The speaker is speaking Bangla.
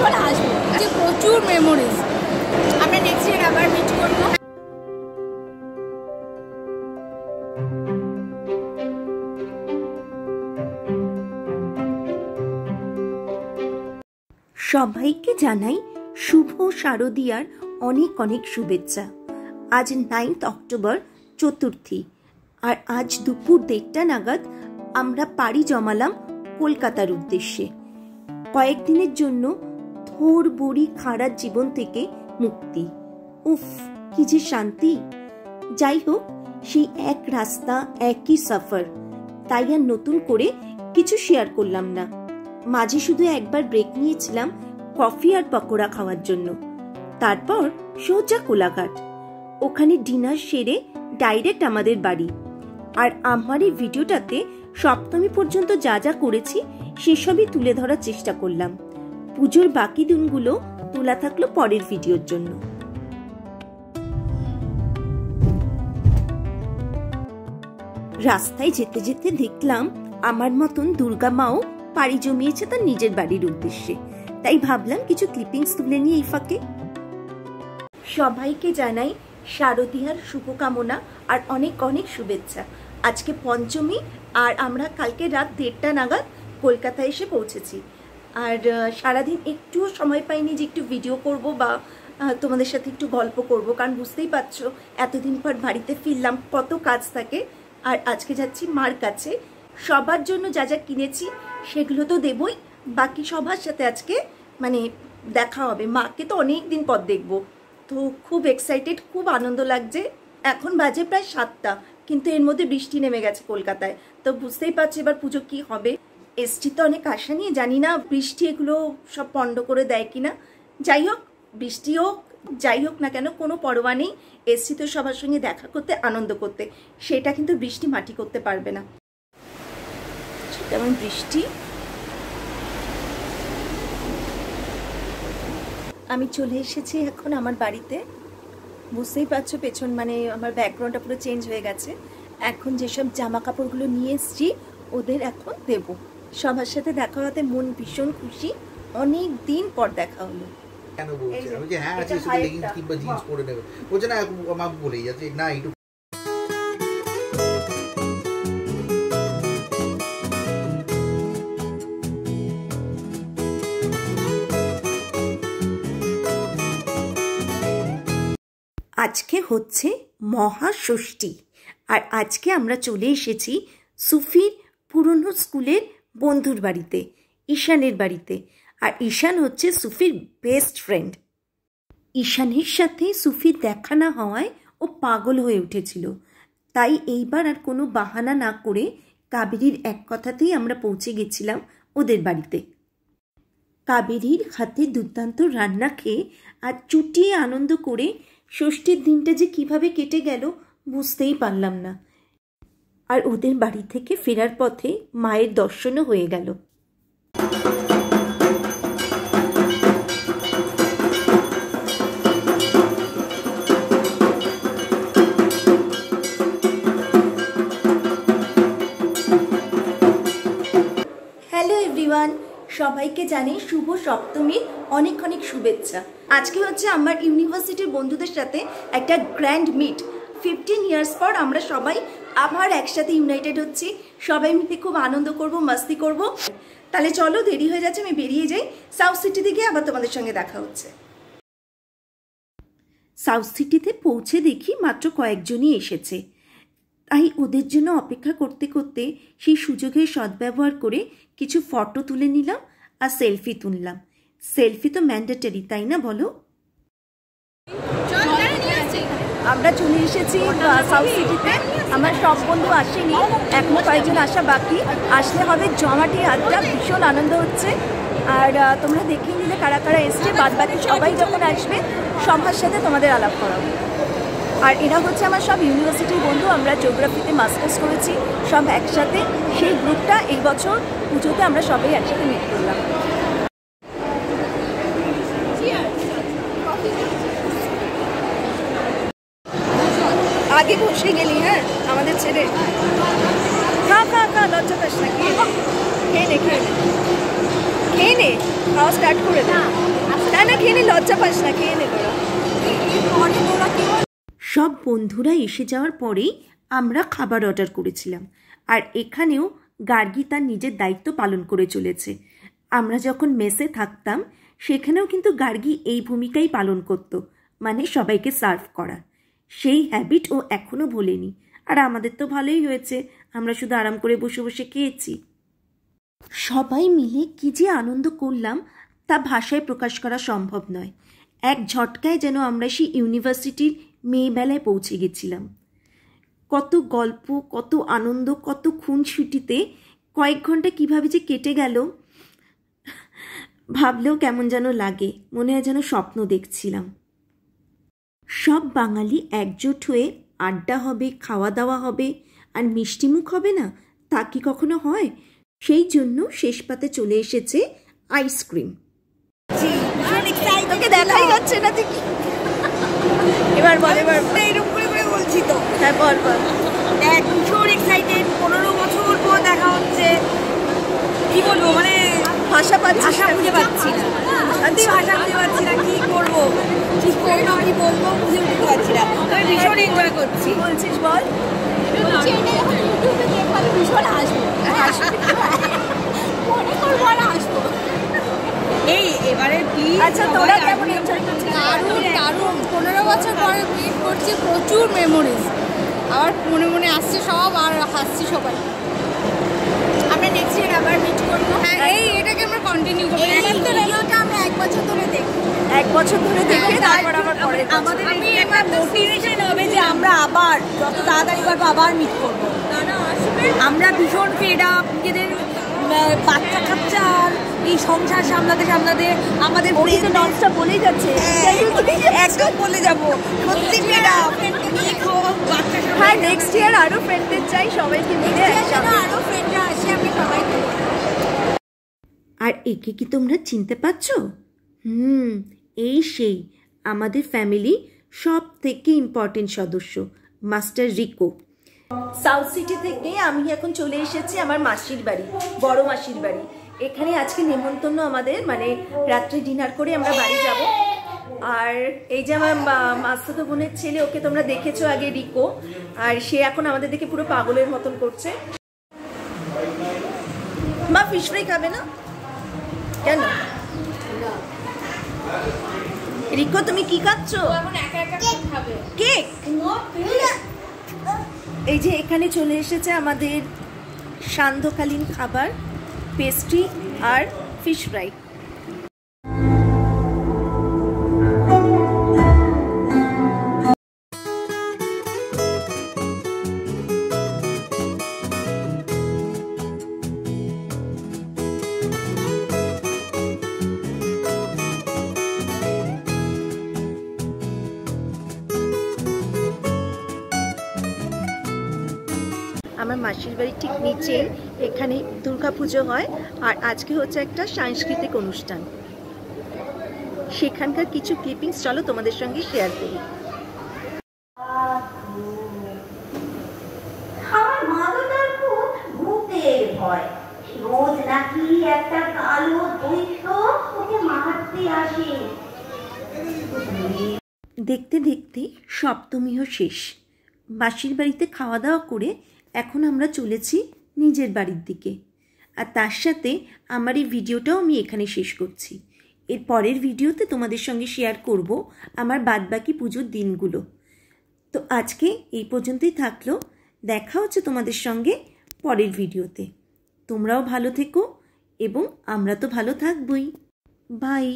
ভীষণ হাসবো যে প্রচুর মেমোরিজ আমরা নেক্সট ইয়ার আবার মিট করব। সবাইকে জানাই শুভ শারদীয়ার অনেক অনেক শুভেচ্ছা। আজ নাইন্থ অক্টোবর চতুর্থী। আর আজ দুপুর দেড়টা নাগাদ আমরা পাড়ি জমালাম কলকাতার উদ্দেশ্যে। কয়েকদিনের জন্য থোর বড়ি খাড়ার জীবন থেকে মুক্তি। উফ, কি যে শান্তি। যাই হোক, সেই এক রাস্তা, একই সফর। তাই আর নতুন করে কিছু শেয়ার করলাম না। মাঝে শুধু একবার ব্রেক নিয়েছিলাম কফি আর পকোড়া খাওয়ার জন্য। তারপর সোজা কোলাঘাট। ওখানে ডিনার সেরে ডাইরেক্ট আমাদের বাড়ি। আর আমার এই ভিডিওটাতে সপ্তমী পর্যন্ত যা যা করেছি, সেসবই তুলে ধরার চেষ্টা করলাম। পুজোর বাকি দিনগুলো তোলা থাকল পরের ভিডিওর জন্য। রাস্তায় যেতে যেতে দেখলাম আমার মতন দুর্গা মাও পাড়ি জমিয়েছে তার নিজের বাড়ির উদ্দেশ্যে। তাই ভাবলাম কিছু ক্লিপিংস তুলে নিয়ে এই ফাঁকে। সবাইকে জানাই শারদীয়ার শুভকামনা আর অনেক অনেক শুভেচ্ছা। আজকে পঞ্চমী আর আমরা কালকে রাত দেড়টা নাগাদ কলকাতা এসে পৌঁছেছি। আর সারাদিন একটুও সময় পাইনি যে একটু ভিডিও করব বা তোমাদের সাথে একটু গল্প করব। কারণ বুঝতেই পারছ, এতদিন পর বাড়িতে ফিরলাম, কত কাজ থাকে। আর আজকে যাচ্ছি মার কাছে। সবার জন্য যা যা কিনেছি, সেগুলো তো দেবই। বাকি সবার সাথে আজকে মানে দেখা হবে। মাকে তো অনেক দিন পর দেখব। তো খুব এক্সাইটেড খুব আনন্দ লাগছে। এখন বাজে প্রায় সাতটা, কিন্তু এর মধ্যে বৃষ্টি নেমে গেছে কলকাতায়। তো বুঝতেই পারছি এবার পুজো কি হবে। এসছি তো অনেক আশা নিয়ে, জানি না বৃষ্টি এগুলো সব পণ্ড করে দেয় কিনা। যাই হোক, বৃষ্টি হোক, যাই হোক না কেন, কোনো পরোয়া নেই। এসছি তো সবার সঙ্গে দেখা করতে, আনন্দ করতে। সেটা কিন্তু বৃষ্টি মাটি করতে পারবে না। তেমন বৃষ্টি? আমি চলে এসেছি এখন আমার বাড়িতে। বুঝতেই পারছ পেছন মানে আমার ব্যাকগ্রাউন্ডটা পুরো চেঞ্জ হয়ে গেছে। এখন যেসব জামা কাপড়গুলো নিয়ে এসছি, ওদের এখন দেব। সবার সাথে দেখা হতে মন ভীষণ খুশি। অনেক দিন পর দেখা হলো। কেন বলছে? আমি যে হ্যাঁ এটা আজকে শুধু লেগিংস height-টা। কিংবা জিন্স পরে নেবে। বলছে না আমাকে বলেই যাচ্ছে। না একটু আজকে হচ্ছে মহাষষ্ঠী। আর আজকে আমরা চলে এসেছি সুফির পুরনো স্কুলের বন্ধুর বাড়িতে, ঈশানের বাড়িতে। আর ঈশান হচ্ছে সুফির বেস্ট ফ্রেন্ড ঈশানের সাথে সুফির দেখা না হওয়ায় ও পাগল হয়ে উঠেছিল। তাই এইবার আর কোনো বাহানা না করে কাবেরীর এক কথাতেই আমরা পৌঁছে গেছিলাম ওদের বাড়িতে। কাবেরীর হাতে দুর্দান্ত রান্না খেয়ে আর চুটিয়ে আনন্দ করে ষষ্ঠীর দিনটা যে কীভাবে কেটে গেল বুঝতেই পারলাম না। আর ওদের বাড়ি থেকে ফেরার পথে মায়ের দর্শনও হয়ে গেল। হ্যালো এভরিওয়ান সবাইকে জানাই শুভ সপ্তমীর অনেক অনেক শুভেচ্ছা। আজকে হচ্ছে আমার ইউনিভার্সিটির বন্ধুদের সাথে একটা গ্র্যান্ড মিট ফিফটিন ইয়ার্স পর আমরা সবাই আবার একসাথে ইউনাইটেড হচ্ছি। সবাই মিলে খুব আনন্দ করব, মাস্তি করব। তাহলে চলো, দেরি হয়ে যাচ্ছে, আমি বেরিয়ে যাই। সাউথ সিটি থেকে আবার তোমাদের সঙ্গে দেখা হচ্ছে। সাউথ সিটিতে পৌঁছে দেখি মাত্র কয়েকজনই এসেছে। তাই ওদের জন্য অপেক্ষা করতে করতে সেই সুযোগের সদ্ব্যবহার করে কিছু ফটো তুলে নিলাম আর সেলফি তুললাম। সেলফি তো ম্যান্ডেটারি তাই না বলো চল তারা নিয়ে আসছে আমরা চলে এসেছি সাউথ সিটিতে আমার সব বন্ধু আসেনি, এখনও কয়েকজন আসা বাকি। আসলে হবে জমাটি আড্ডা, ভীষণ আনন্দ হচ্ছে। আর তোমরা দেখে নিলে কারা কারা এসছে বাদ বাকি সবাই যখন আসবে সবার সাথে তোমাদের আলাপ করাবো। আর এরা হচ্ছে আমার সব ইউনিভার্সিটির বন্ধু, আমরা জিওগ্রাফিতে মাস্টার্স করেছি, সব একসাথে। সেই গ্রুপটা এই বছর পুজোতে আমরা সবাই একসাথে মিট করলাম আগে বসে গেলি হ্যাঁ আমাদের ছেড়ে খা লজ্জা পাস না খেয়ে নে। খেয়ে নে। খেয়ে নে নে স্টার্ট করে না না, খেয়ে নে, লজ্জা পাস না, খেয়ে নে সব বন্ধুরা এসে যাওয়ার পরেই আমরা খাবার অর্ডার করেছিলাম। আর এখানেও গার্গী তার নিজের দায়িত্ব পালন করে চলেছে। আমরা যখন মেসে থাকতাম, সেখানেও কিন্তু গার্গী এই ভূমিকাই পালন করত মানে সবাইকে সার্ভ করা। সেই হ্যাবিট ও এখনও ভোলেনি। আর আমাদের তো ভালোই হয়েছে। আমরা শুধু আরাম করে বসে বসে খেয়েছি। সবাই মিলে কি যে আনন্দ করলাম, তা ভাষায় প্রকাশ করা সম্ভব নয়। এক ঝটকায় যেন আমরা সেই ইউনিভার্সিটির মেয়েবেলায় পৌঁছে গেছিলাম। কত গল্প, কত আনন্দ, কত খুনসুটিতে কয়েক ঘণ্টা কীভাবে যে কেটে গেল, ভাবলেও কেমন যেন লাগে, মনে হয় যেন স্বপ্ন দেখছিলাম। সব বাঙালি একজোট হয়ে আড্ডা হবে খাওয়া দাওয়া হবে আর মিষ্টিমুখ হবে না? তা কি কখনো হয়? সেই জন্য শেষ পাতে চলে এসেছে আইসক্রিম। তোকে দেখাই যাচ্ছে না কি- এবার বল এবার এরকম করে করে বলছি তো। হ্যাঁ বল বল। এক ভীষণ এক্সাইটেড পনেরো বছর পর দেখা হচ্ছে। কি বলব মানে ভাষা পাচ্ছিস ভাষা? খুঁজে পাচ্ছি না। ভাষা খুঁজে পাচ্ছি না কি করব? কি করব কি বলব বুঝে উঠতে পারছি না। আমি ভীষণ এনজয় করছি। বলছিস বল? ভীষণ হাসবো। মনে করব আর হাসবো। এই এবারে প্লিজ আচ্ছা তোরা কেমন এনজয় করছিস? দারুণ দারুণ পনেরো বছর পরে মিট করছি প্রচুর মেমোরিজ আবার মনে মনে আসছে সব আর হাসছি সবাই। আমরা নেক্সট ইয়ার আবার মিট করব। হ্যাঁ এই এটাকে আমরা কন্টিনিউ করব এই ভিডিওটা আমরা এক বছর ধরে দেখব। এক বছর ধরে দেখে তারপর আমাদের আমি একটা মোটিভেশন হবে যে আমরা আবার যত তাড়াতাড়ি পারব আবার মিট করব। আমরা ভীষণ ফেড আপ নিজেদের বাচ্চা এই সংসার সামলাতে সামলাতে আমাদের ননস্টা বলেই যাচ্ছে। একদম বলে যাব। আপ হ্যাঁ নেক্সট ইয়ার আরও ফ্রেন্ডদের চাই সবাইকে মিলে একসাথে। আরও ফ্রেন্ডরা আসে আমরা সবাই আর একে কি তোমরা চিনতে পারছ? হুম এই সেই আমাদের ফ্যামিলি সব থেকে ইম্পর্টেন্ট সদস্য, মাস্টার রিকো। সাউথ সিটি থেকে আমি এখন চলে এসেছি আমার মাসির বাড়ি, বড় মাসির বাড়ি। এখানে আজকে নেমন্তন্ন আমাদের মানে রাত্রে ডিনার করে আমরা বাড়ি যাব। আর এই যে আমার মাস্তুতো বোনের ছেলে, ওকে তোমরা দেখেছ আগে রিকো। আর সে এখন আমাদের দেখে পুরো পাগলের মতন করছে। মা ফিশ ফ্রাই খাবে না? কেন? রিকো তুমি কি খাচ্ছো? এখন একা একা খাবে? কেক? এই যে এখানে চলে এসেছে আমাদের সান্ধ্যকালীন খাবার পেস্ট্রি আর ফিশ ফ্রাই মাসির বাড়ির ঠিক নিচে এখানে দুর্গাপুজো হয় আর আজকে হচ্ছে একটা সাংস্কৃতিক অনুষ্ঠান। সেখানকার কিছু ক্লিপিংস চলো তোমাদের সঙ্গে শেয়ার করি। আমার মাথাটার খুব ভূতের ভয়। রোজ নাকি একটা কালো দৈত্য ওকে মারতে আসে। দেখতে দেখতে সপ্তমীও শেষ। মাসির বাড়িতে খাওয়া দাওয়া করে এখন আমরা চলেছি নিজের বাড়ির দিকে। আর তার সাথে আমার এই ভিডিওটাও আমি এখানে শেষ করছি। এর পরের ভিডিওতে তোমাদের সঙ্গে শেয়ার করব আমার বাদবাকি পুজোর দিনগুলো। তো আজকে এই পর্যন্তই থাকল। দেখা হচ্ছে তোমাদের সঙ্গে পরের ভিডিওতে। তোমরাও ভালো থেকো এবং আমরা তো ভালো থাকবই। বাই